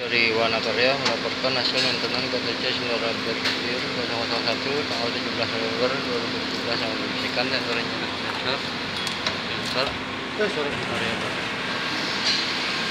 dari Wanakarya melaporkan hasil maintenance BTC Sinora Berkir 001 tanggal 17 November 2017 yang membersihkan dan menyebut sensor. Filter area eh,